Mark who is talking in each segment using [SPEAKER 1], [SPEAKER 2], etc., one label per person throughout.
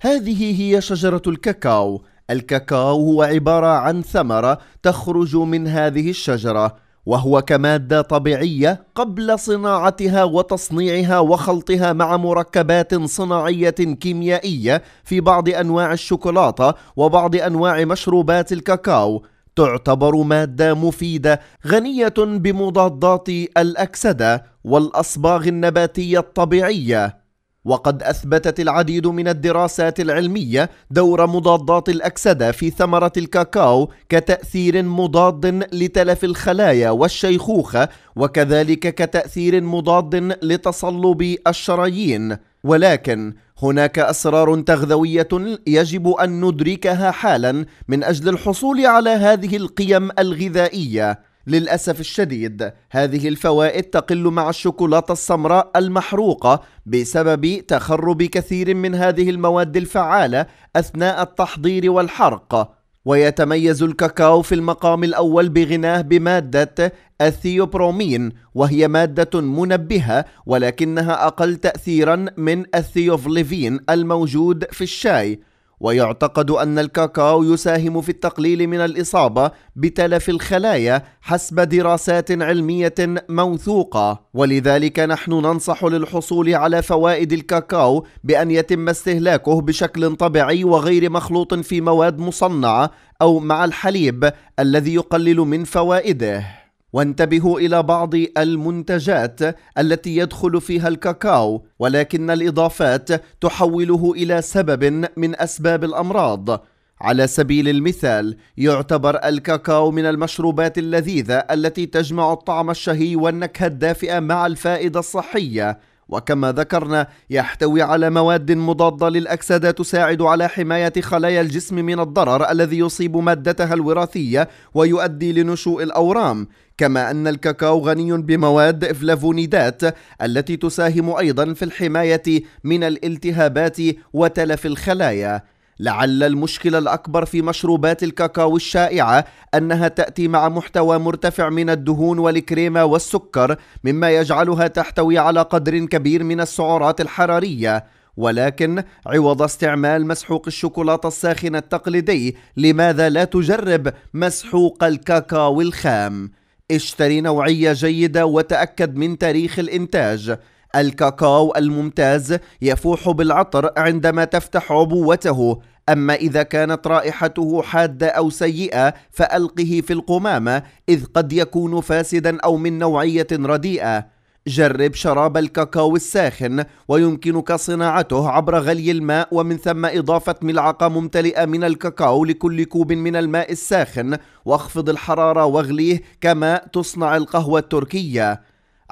[SPEAKER 1] هذه هي شجرة الكاكاو. الكاكاو هو عبارة عن ثمرة تخرج من هذه الشجرة وهو كمادة طبيعية قبل صناعتها وتصنيعها وخلطها مع مركبات صناعية كيميائية في بعض أنواع الشوكولاتة وبعض أنواع مشروبات الكاكاو. تعتبر مادة مفيدة غنية بمضادات الأكسدة والأصباغ النباتية الطبيعية. وقد أثبتت العديد من الدراسات العلمية دور مضادات الأكسدة في ثمرة الكاكاو كتأثير مضاد لتلف الخلايا والشيخوخة وكذلك كتأثير مضاد لتصلب الشرايين. ولكن هناك أسرار تغذوية يجب أن ندركها حالا من أجل الحصول على هذه القيم الغذائية. للأسف الشديد هذه الفوائد تقل مع الشوكولاتة السمراء المحروقة بسبب تخرب كثير من هذه المواد الفعالة أثناء التحضير والحرق. ويتميز الكاكاو في المقام الأول بغناه بمادة الثيوبرومين وهي مادة منبهة ولكنها أقل تأثيرا من الثيوفيلين الموجود في الشاي. ويعتقد أن الكاكاو يساهم في التقليل من الإصابة بتلف الخلايا حسب دراسات علمية موثوقة. ولذلك نحن ننصح للحصول على فوائد الكاكاو بأن يتم استهلاكه بشكل طبيعي وغير مخلوط في مواد مصنعة أو مع الحليب الذي يقلل من فوائده. وانتبهوا إلى بعض المنتجات التي يدخل فيها الكاكاو ولكن الإضافات تحوله إلى سبب من أسباب الأمراض. على سبيل المثال يعتبر الكاكاو من المشروبات اللذيذة التي تجمع الطعم الشهي والنكهة الدافئة مع الفائدة الصحية. وكما ذكرنا يحتوي على مواد مضادة للأكسدة تساعد على حماية خلايا الجسم من الضرر الذي يصيب مادتها الوراثية ويؤدي لنشوء الأورام. كما أن الكاكاو غني بمواد فلافونيدات التي تساهم أيضا في الحماية من الالتهابات وتلف الخلايا. لعل المشكلة الأكبر في مشروبات الكاكاو الشائعة أنها تأتي مع محتوى مرتفع من الدهون والكريمة والسكر مما يجعلها تحتوي على قدر كبير من السعرات الحرارية ولكن عوض استعمال مسحوق الشوكولاتة الساخنة التقليدي لماذا لا تجرب مسحوق الكاكاو الخام؟ اشتري نوعية جيدة وتأكد من تاريخ الإنتاج الكاكاو الممتاز يفوح بالعطر عندما تفتح عبوته. أما إذا كانت رائحته حادة أو سيئة فألقه في القمامة إذ قد يكون فاسدا أو من نوعية رديئة. جرب شراب الكاكاو الساخن ويمكنك صناعته عبر غلي الماء ومن ثم إضافة ملعقة ممتلئة من الكاكاو لكل كوب من الماء الساخن. واخفض الحرارة واغليه كما تصنع القهوة التركية.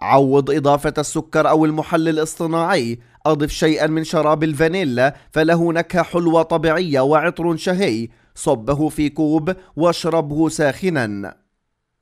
[SPEAKER 1] عوض إضافة السكر أو المحلل الاصطناعي. أضف شيئا من شراب الفانيلا فله نكهة حلوة طبيعية وعطر شهي. صبه في كوب واشربه ساخنا.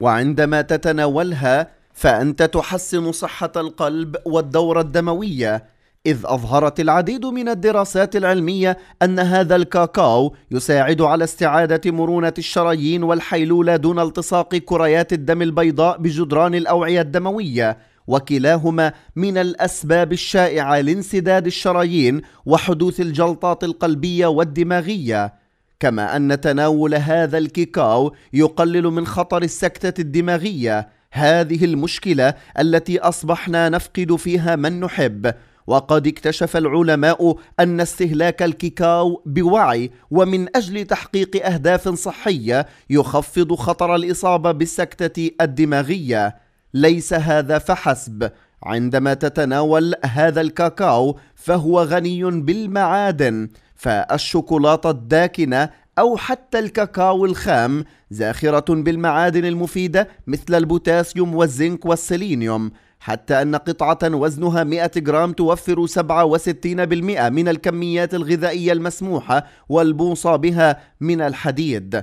[SPEAKER 1] وعندما تتناولها فأنت تحسن صحة القلب والدورة الدموية. إذ أظهرت العديد من الدراسات العلمية أن هذا الكاكاو يساعد على استعادة مرونة الشرايين والحيلولة دون التصاق كريات الدم البيضاء بجدران الأوعية الدموية وكلاهما من الأسباب الشائعة لانسداد الشرايين وحدوث الجلطات القلبية والدماغية. كما أن تناول هذا الكيكاو يقلل من خطر السكتة الدماغية. هذه المشكلة التي أصبحنا نفقد فيها من نحب. وقد اكتشف العلماء أن استهلاك الكيكاو بوعي ومن أجل تحقيق أهداف صحية يخفض خطر الإصابة بالسكتة الدماغية. ليس هذا فحسب. عندما تتناول هذا الكاكاو فهو غني بالمعادن فالشوكولاتة الداكنة أو حتى الكاكاو الخام زاخرة بالمعادن المفيدة مثل البوتاسيوم والزنك والسيلينيوم حتى أن قطعة وزنها 100 جرام توفر 67% من الكميات الغذائية المسموحة والموصى بها من الحديد.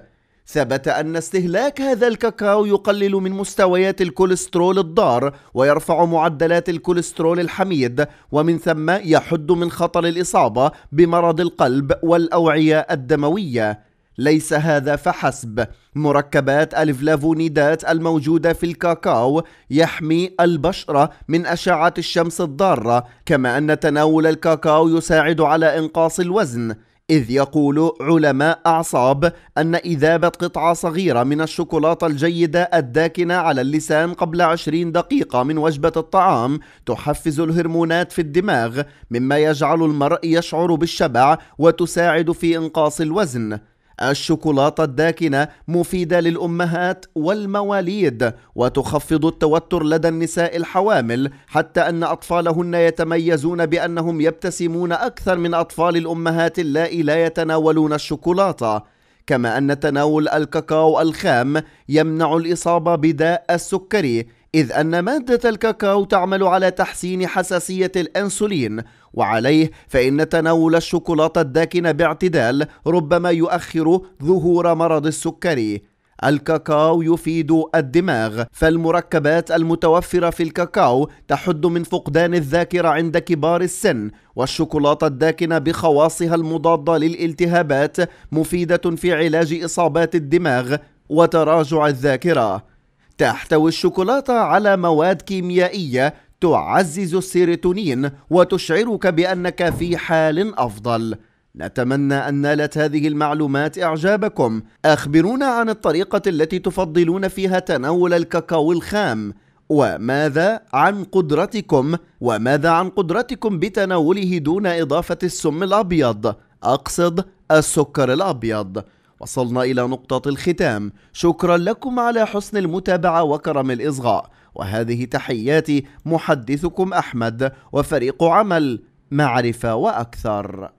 [SPEAKER 1] ثبت أن استهلاك هذا الكاكاو يقلل من مستويات الكوليسترول الضار ويرفع معدلات الكوليسترول الحميد ومن ثم يحد من خطر الإصابة بمرض القلب والأوعية الدموية. ليس هذا فحسب. مركبات الفلافونيدات الموجودة في الكاكاو يحمي البشرة من أشعة الشمس الضارة كما أن تناول الكاكاو يساعد على إنقاص الوزن. إذ يقول علماء أعصاب أن إذابة قطعة صغيرة من الشوكولاتة الجيدة الداكنة على اللسان قبل 20 دقيقة من وجبة الطعام تحفز الهرمونات في الدماغ مما يجعل المرء يشعر بالشبع وتساعد في إنقاص الوزن. الشوكولاتة الداكنة مفيدة للأمهات والمواليد وتخفض التوتر لدى النساء الحوامل حتى أن أطفالهن يتميزون بأنهم يبتسمون أكثر من أطفال الأمهات اللائي لا يتناولون الشوكولاتة. كما أن تناول الكاكاو الخام يمنع الإصابة بداء السكري إذ أن مادة الكاكاو تعمل على تحسين حساسية الأنسولين وعليه فإن تناول الشوكولاتة الداكنة باعتدال ربما يؤخر ظهور مرض السكري. الكاكاو يفيد الدماغ فالمركبات المتوفرة في الكاكاو تحد من فقدان الذاكرة عند كبار السن والشوكولاتة الداكنة بخواصها المضادة للالتهابات مفيدة في علاج إصابات الدماغ وتراجع الذاكرة. تحتوي الشوكولاتة على مواد كيميائية تعزز السيروتونين وتشعرك بأنك في حال أفضل. نتمنى أن نالت هذه المعلومات إعجابكم. أخبرونا عن الطريقة التي تفضلون فيها تناول الكاكاو الخام. وماذا عن قدرتكم؟ وماذا عن قدرتكم بتناوله دون إضافة السم الأبيض؟ أقصد السكر الأبيض. وصلنا إلى نقطة الختام. شكرا لكم على حسن المتابعة وكرم الإصغاء. وهذه تحياتي محدثكم أحمد وفريق عمل معرفة وأكثر.